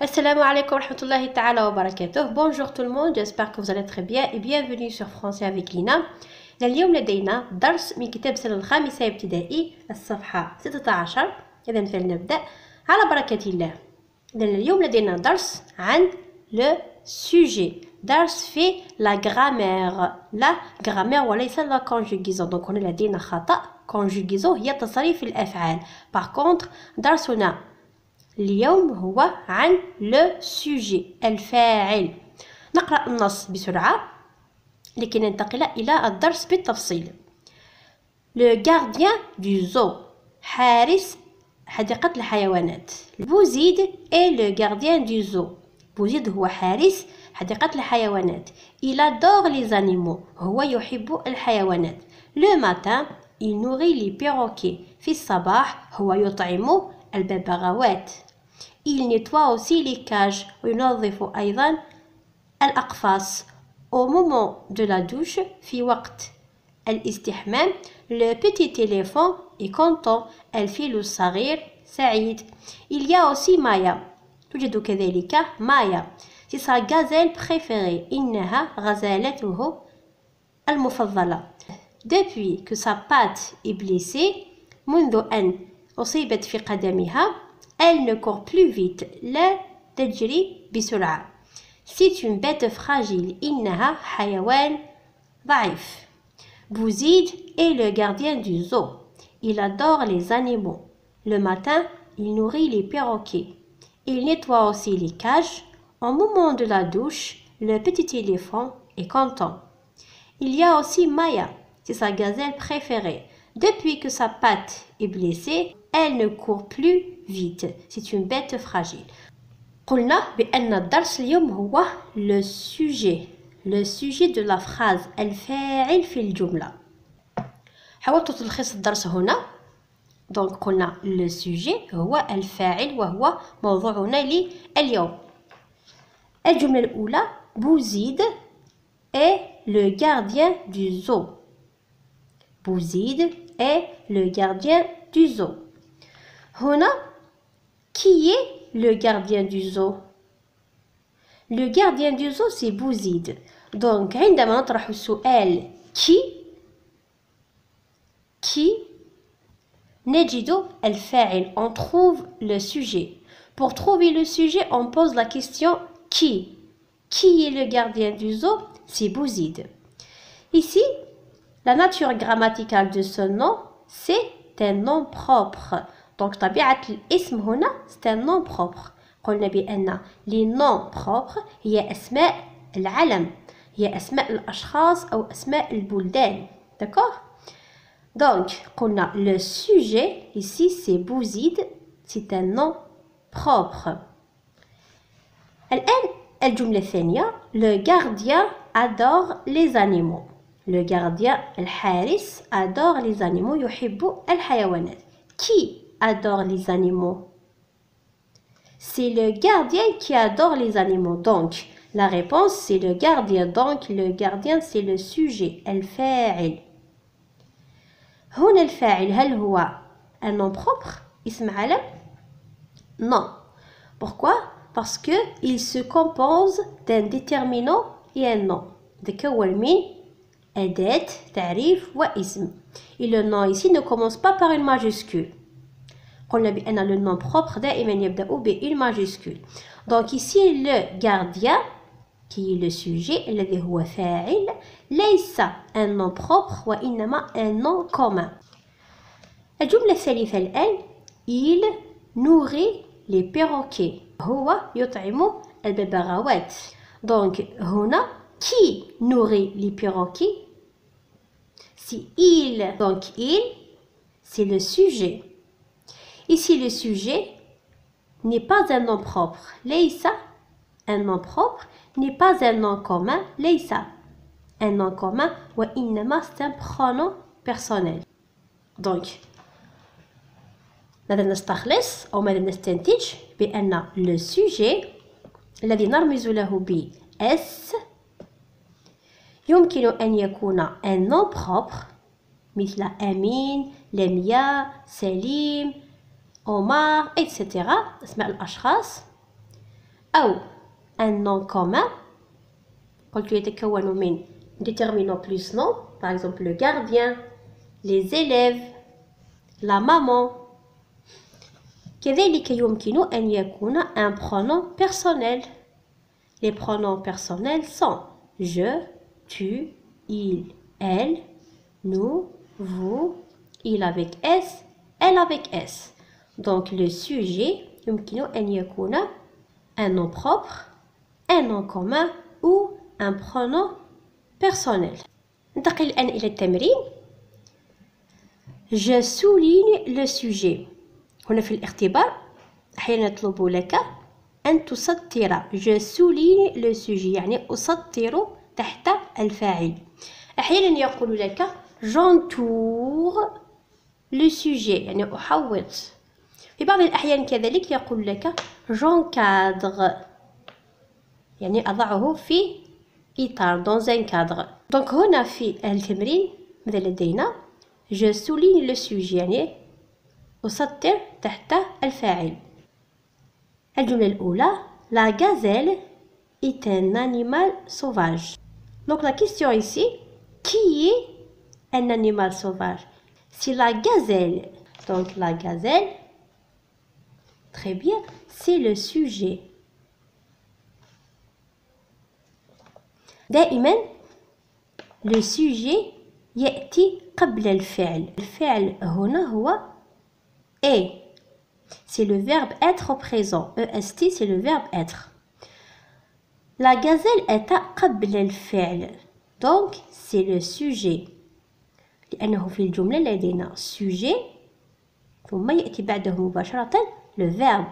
Alaikum wa rahmatullahi ta'ala wa barakatuh. Bonjour tout le monde, j'espère que vous allez très bien et bienvenue sur Français avec Lina. اليوم لدينا درس من كتاب سنة الخامسة ابتدائي الصفحة 16 إذا فلنبدأ على بركة الله. إذا اليوم لدينا درس عن لو سوجي درس في لا غرامير لا غرامير وليس لا كونجوغيزون دونك هنا لدينا خطأ. كونجوغيزون هي تصريف الأفعال. باغ كونتر درسنا اليوم هو عن لو سوجي الفاعل. نقرأ النص بسرعة لكي ننتقل إلى الدرس بالتفصيل. لو غارديان دو زو حارس حديقة الحيوانات. بوزيد اي لو غارديان دو زو بوزيد هو حارس حديقة الحيوانات. Il adore les animaux هو يحب الحيوانات. لو ماتان il nourrit les perroquets. في الصباح هو يطعم الببغاوات il nettoie aussi les cages وينظف أيضا الأقفاص au moment de la douche في وقت الاستحمام le petit éléphant est content الفيل الصغير سعيد il y a aussi Maya توجد كذلك مايا c'est sa gazelle préférée إنها غزالته المفضلة depuis que sa patte est blessée منذ أن أصيبت في قدمها elle ne court plus vite لا تجري بسرعة C'est une bête fragile. إنها حيوان ضعيف. Bouzid est le gardien du zoo. Il adore les animaux. Le matin, il nourrit les perroquets. Il nettoie aussi les cages. Au moment de la douche, le petit éléphant est content. Il y a aussi Maya, c'est sa gazelle préférée. Depuis que sa patte est blessée, elle ne court plus vite. C'est une bête fragile. قلنا بأن الدرس اليوم هو لو سوجي لو سوجي دو لا فراز الفاعل في الجملة حاولت تلخيص الدرس هنا دونك قلنا لو سوجي هو الفاعل وهو موضوعنا لليوم الجملة الأولى بوزيد est le gardien du zoo بوزيد est le gardien du zoo هنا qui est le gardien du zoo Le gardien du zoo, c'est Bouzid. Donc, عندما نطرح السؤال qui qui نجد الفاعل on trouve le sujet pour trouver le sujet on pose la question qui qui est le gardien du zoo c'est Bouzid ici la nature grammaticale de ce nom c'est un nom propre دونك طبيعة الاسم هنا سي نون بروبر قلنا بأن لي نون بروبر هي أسماء العلم هي أسماء الأشخاص أو أسماء البلدان داكوغ دونك قلنا لو سوجي ici سي بوزيد سي ان نون بروبر الآن الجملة الثانية لو غارديان أدور لي زانيمو لو غارديان الحارس أدور لي زانيمو يحب الحيوانات كي adore les animaux C'est le gardien qui adore les animaux. Donc, la réponse, c'est le gardien. Donc, le gardien, c'est le sujet. الفاعل. هنا الفاعل هل هو un nom propre اسم علم Non. Pourquoi Parce que il se compose d'un déterminant et un nom. تكون من أداة تعريف واسم. Et le nom ici ne commence pas par une majuscule. قلنا بأن le nom propre دائما يبدأ ب une majuscule donc ici le gardien qui est le sujet الذي هو فاعل ليس un nom propre وإنما un nom commun الجملة الثالثة الآن il nourrit les perroquets هو يطعم الببغاوات donc هنا qui nourrit les perroquets si il donc il c'est le sujet Ici, le sujet n'est pas un nom propre. Leïsa, un nom propre, n'est pas un nom commun. Leïsa, un nom commun. Ou c'est un pronom personnel. Donc, ماذا نستخلص أو ماذا نستنتج بأن le sujet الذي نرمز له ب S يمكن أن يكون un nom propre مثل أمين لميا سليم Omar, etc. أسماء الأشخاص أو un nom commun قلت يتكون من déterminant plus nom par exemple le gardien les élèves la maman كذلك يمكن أن يكون un pronom personnel les pronoms personnels sont je, tu, il, elle, nous, vous, il avec S, elle avec S. Donc le sujet يمكن أن يكون un nom propre, un nom commun ou un pronom personnel. ننتقل الآن إلى التمرين. Je souligne le sujet. هنا في الاختبار أحيانا يطلب لك أن تسطر je souligne le sujet يعني أسطر تحت الفاعل أحيانا يقول لك j'entoure le sujet يعني أحوط في بعض الأحيان كذلك يقول لك j'encadre يعني أضعه في إطار dans un cadre دونك هنا في التمرين ماذا لدينا je souligne le sujet يعني أسطر تحت الفاعل الجملة الأولى La gazelle est un animal sauvage. Donc la question ici, qui est un animal sauvage C'est la gazelle. Donc la gazelle, très bien, c'est le sujet. دائما le sujet يأتي قبل الفعل الفعل هنا هو est c'est le verbe être au présent. EST, c'est le verbe être. La gazelle est à قبل الفعل. Donc, c'est le sujet. لأنه في الجملة لدينا sujet ثم يأتي بعده مباشرة le verbe.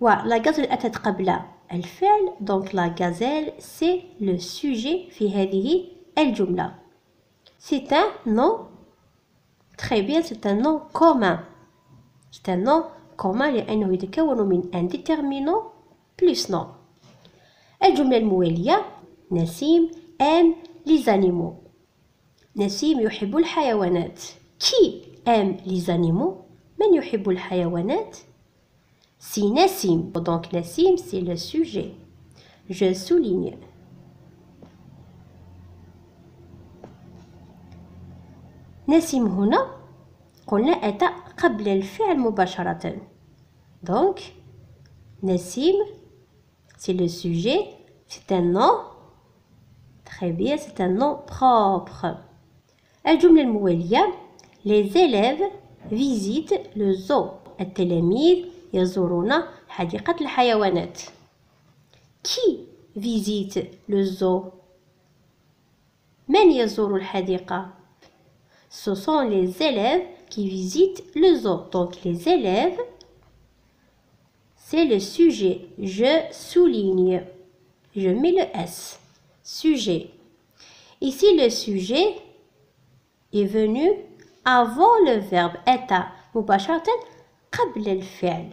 ولا gazelle أتت قبل الفعل donc la gazelle c'est le sujet في هذه الجملة. C'est un nom très bien c'est un nom commun. C'est un nom commun لأنه يتكون من un déterminant plus nom. الجملة الموالية نسيم aime les animaux. نسيم يحب الحيوانات. Qui aime les animaux? من يحب الحيوانات؟ Si Nassim. Donc Nassim, c'est le sujet. Je souligne. نسيم هنا قلنا أتى قبل الفعل مباشرة donc Nassim c'est le sujet c'est un nom très bien c'est un nom propre الجملة الموالية les élèves visitent le zoo التلاميذ يزورون حديقة الحيوانات qui visite le zoo من يزور الحديقة ce sont les élèves qui visitent le zoo. Donc les élèves, c'est le sujet. Je souligne. Je mets le S. Sujet. Ici, le sujet est venu avant le verbe être مباشرة قبل الفعل.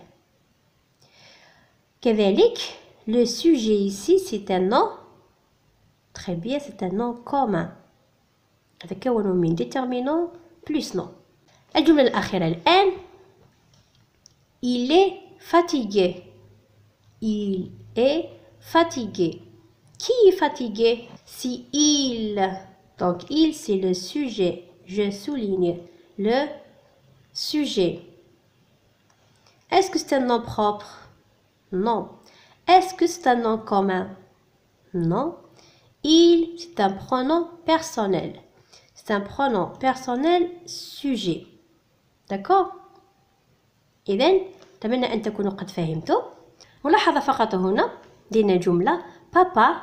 كذلك, le sujet ici, c'est un nom. Très bien, c'est un nom commun. يتكون من déterminant plus nom. الجملة الأخيرة الآن Il est fatigué. Il est fatigué. Qui est fatigué Si il. Donc il, c'est le sujet. Je souligne le sujet. Est-ce que c'est un nom propre Non. Est-ce que c'est un nom commun Non. Il, c'est un pronom personnel. C'est un pronom personnel sujet. D'accord إذن أتمنى أن تكونوا قد فهمتوا ملاحظة فقط هنا دينا جملة Papa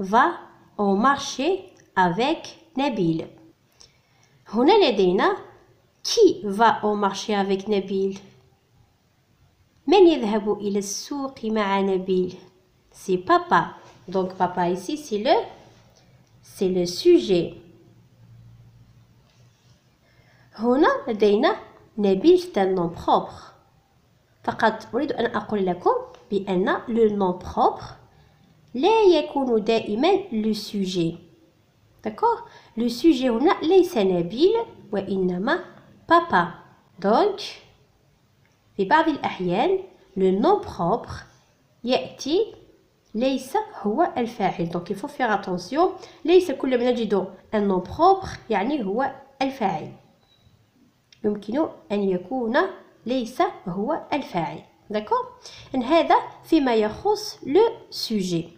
va au marché avec نبيل هنا لدينا qui va au marché avec نبيل من يذهب إلى السوق مع نبيل c'est papa donc papa ici c'est le c'est le sujet هنا لدينا نبيل c'est un nom propre فقط أريد أن أقول لكم بأن le nom propre لا يكون دائما le sujet d'accord le sujet هنا ليس نبيل وإنما بابا donc في بعض الأحيان le nom propre يأتي ليس هو الفاعل دونك il faut faire attention ليس كل ما نجد un nom propre يعني هو الفاعل يمكن أن يكون ليس هو الفاعل داكور هذا فيما يخص لو سوجي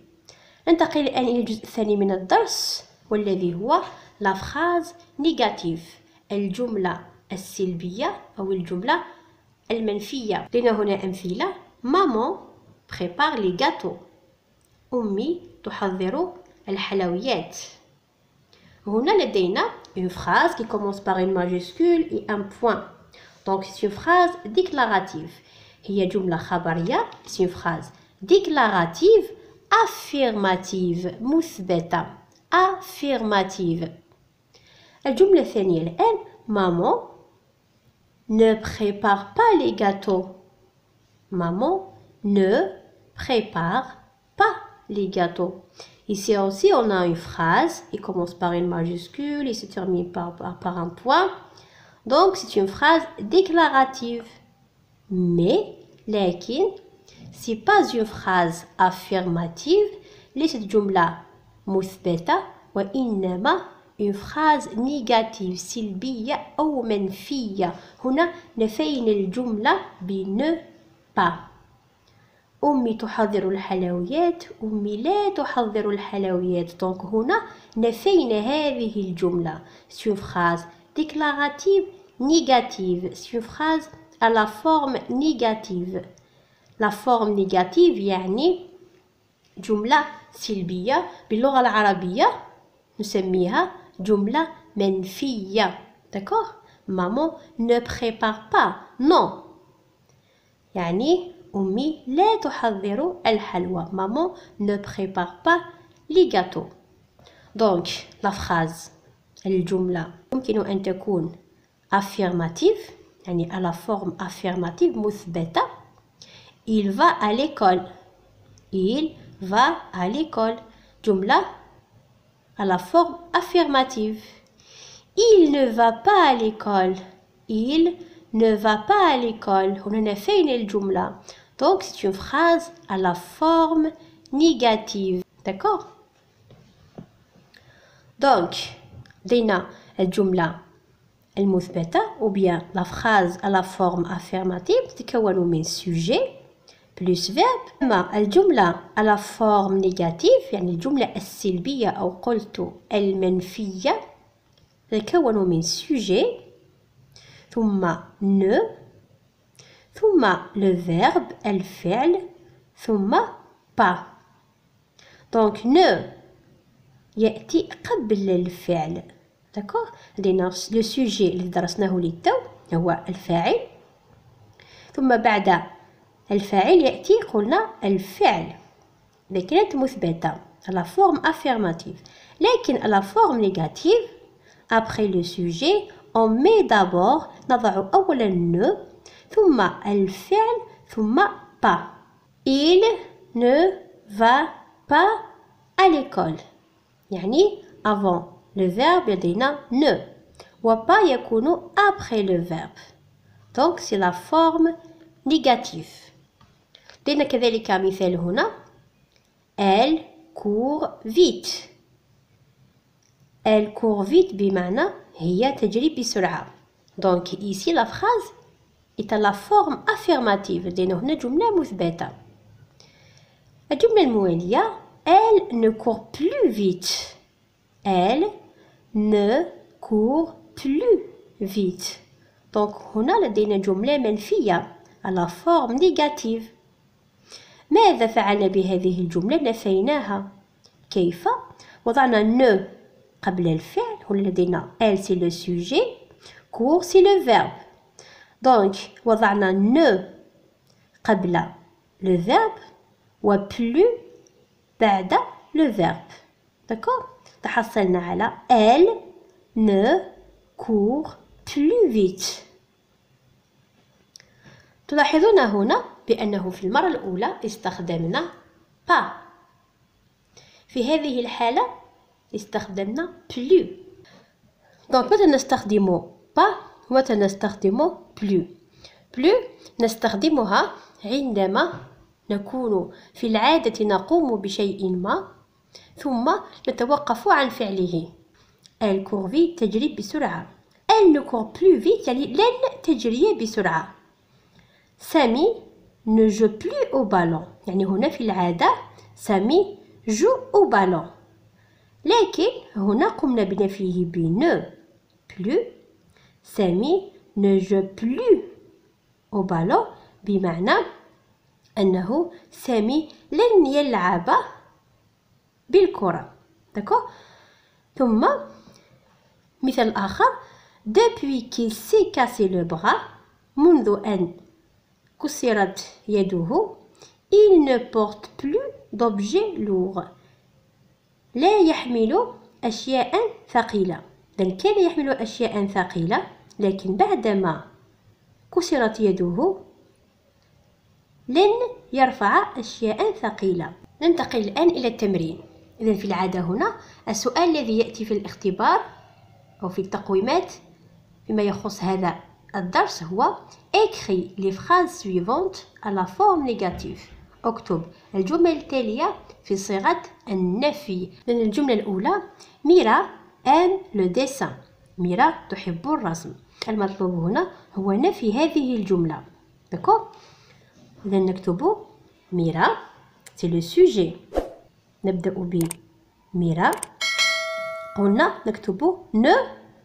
ننتقل الآن إلى الجزء الثاني من الدرس والذي هو لا فراز نيجاتيف الجملة السلبية أو الجملة المنفية لنا هنا أمثلة مامون بريبار لي غاتو أمي تحضر الحلويات هنا لدينا une phrase qui commence par une majuscule et un point donc c'est une phrase déclarative هي جملة خبرية c'est une phrase déclarative affirmative مثبتة affirmative الجملة الثانية الآن maman ne prépare pas les gâteaux maman ne prépare pas les gâteaux Ici aussi, on a une phrase qui commence par une majuscule et se termine par, par, par un point. Donc, c'est une phrase déclarative. Mais, lakin, c'est pas une phrase affirmative. ليست جملة مثبتة وإنما إفخاز نيجاتيف سلبية أو منفية. هنا نفين الجملة بن با أمي تحضر الحلويات أمي لا تحضر الحلويات. دونك هنا نفين هذه الجملة. سيفخاز ديكلاراتيف نيجاتيف سيفخاز على فورم نيجاتيف لا فورم نيجاتيف يعني جملة سلبية باللغة العربية نسميها جملة منفية d'accord maman ne prépare pas non يعني أمي لا تحضر الحلوى maman ne prépare pas les gâteaux donc la phrase الجملة يمكن أن تكون affirmative يعني à la forme affirmative مثبتة il va à l'école il va à l'école جملة à la forme affirmative il ne va pas à l'école il ne va pas à l'école هنا نفينا الجملة donc c'est une phrase à la forme négative. D'accord Donc, لدينا الجملة المثبتة ou bien la phrase à la forme affirmative تتكون من sujet plus verbe أما الجملة à la forme négative يعني الجملة السلبية أو قلت المنفية تتكون من sujet ثم ne ثم le verbe الفعل ثم pas donc ne يأتي قبل الفعل داكوغ لدينا لو سوجي اللي درسناه للتو هو الفاعل ثم بعد الفاعل يأتي قلنا الفعل إذا كانت مثبتة على فورم affirmative لكن على فورم négative après le sujet on met d'abord نضع أولا ne ثم الفعل ثم pas il ne va pas à l'école يعني avant le verbe لدينا ne و pas يكون après le verbe donc c'est la forme négative لدينا كذلك مثال هنا elle court vite elle court vite بمعنى هي تجري بسرعة donc ici la phrase est à la forme affirmative لدينا هنا جملة مثبتة الجملة الموالية elle ne court plus vite elle ne court plus vite donc هنا لدينا جملة منفية à la forme négative ماذا فعلنا بهذه الجملة؟ نفيناها. كيف؟ وضعنا ن قبل الفعل هنا لدينا ال سي لو سوجي كور سي لو فيرب. دونك وضعنا ن قبل لو فيرب و بلو بعد لو فيرب. داكور؟ تحصلنا على ال نو كور بلو فيت. تلاحظون هنا بأنه في المرة الأولى استخدمنا pas في هذه الحالة استخدمنا plus دونك متى نستخدم pas ومتى نستخدم plus plus نستخدمها عندما نكون في العادة نقوم بشيء ما ثم نتوقف عن فعله. Elle court تجري بسرعة. Elle ne plus vite يعني لن تجري بسرعة. سامي ne joue plus au ballon يعني هنا في العادة سامي joue au ballon لكن هنا قمنا بنفيه ب ne plus سامي ne joue plus au ballon بمعنى أنه سامي لن يلعب بالكرة دكو ثم مثال آخر depuis qu'il s'est cassé le bras منذ أن كسرت يده il ne porte plus d'objets lourds. لا يحمل أشياء ثقيلة إذن كان يحمل أشياء ثقيلة لكن بعدما كسرت يده لن يرفع أشياء ثقيلة ننتقل الآن إلى التمرين إذا في العادة هنا السؤال الذي يأتي في الاختبار أو في التقويمات فيما يخص هذا الدرس هو écris les phrases suivantes à la forme négative اكتب الجمل التالية في صيغة النفي لأن الجملة الأولى ميرا ام لو dessin ميرا تحب الرسم المطلوب هنا هو نفي هذه الجملة دكو إذا نكتب ميرا سي لو سوجي نبدأ ب ميرا قلنا نكتب نو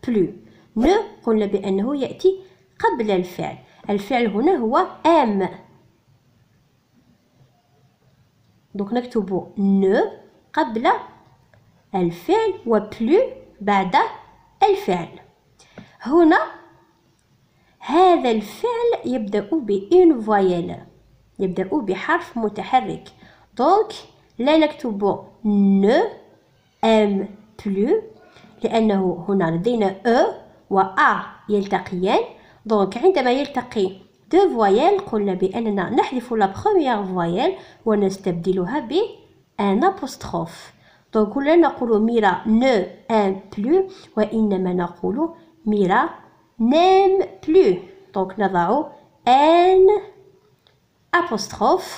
بلو نو قلنا بأنه يأتي قبل الفعل. الفعل هنا هو ام دونك نكتب نو قبل الفعل وبلو بعد الفعل. هنا هذا الفعل يبدأ بإن فويل يبدأ بحرف متحرك. دونك لا نكتب ن ام بلو لأنه هنا لدينا أ و أ يلتقيان. دونك عندما يلتقي دو فويل قلنا بأننا نحذف لا بروميير فويل ونستبدلها ب ان apostrophe. دونك لا نقول ميرا ne ام بلو وإنما نقول ميرا نيم بلو دونك نضع ان apostrophe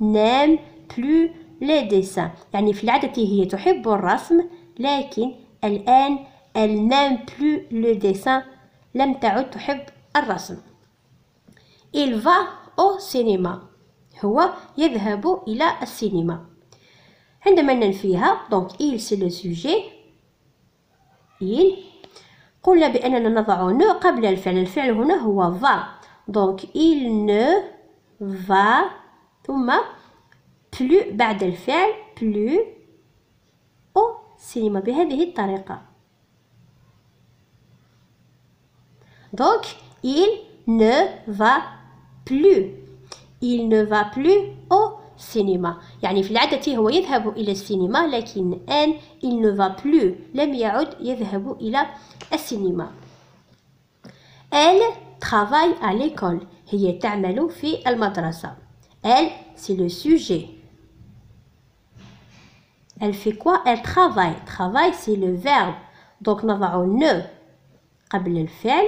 نيم بلو لي ديسان يعني في العادة هي تحب الرسم لكن الآن elle plus le dessin. لم تعد تحب الرسم. Il va au cinéma. هو يذهب إلى السينما. عندما ننفيها donc il c'est le sujet. Il قلنا بأننا نضع ne قبل الفعل. الفعل هنا هو va. donc il ne va ثم plus بعد الفعل plus au cinéma. بهذه الطريقة. donc il ne va plus il ne va plus au cinéma يعني في العادة هو يذهب إلى السينما لكن الآن il ne va plus لم يعد يذهب إلى السينما elle travaille à l'école هي تعمل في المدرسة elle c'est le sujet elle fait quoi elle travaille travaille c'est le verbe donc نضع ne قبل الفعل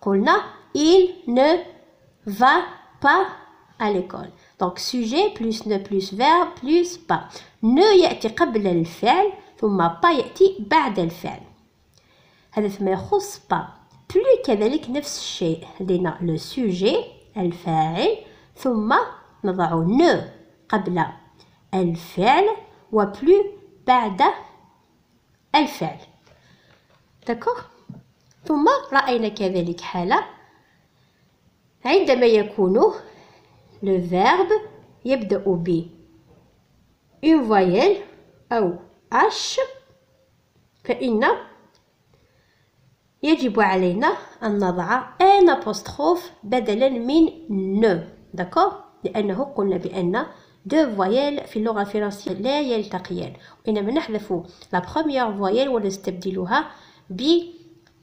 قلنا il ne va pas à l'école donc sujet plus ne plus verbe plus pas ne يأتي قبل الفعل ثم pas يأتي بعد الفعل هذا فيما يخص pas plus كذلك نفس الشيء لدينا le sujet الفاعل ثم نضع ne قبل الفعل و plus بعد الفعل d'accord ثم رأينا كذلك حالة. عندما يكون لو فيرب يبدأ ب une voyelle أو اش فإن يجب علينا أن نضع ان apostrophe بدلا من ن داكوغ لأنه قلنا بأن دو فويل في اللغة الفرنسية لا يلتقيان. وانما نحذف لا بروميير فويل ونستبدلها ب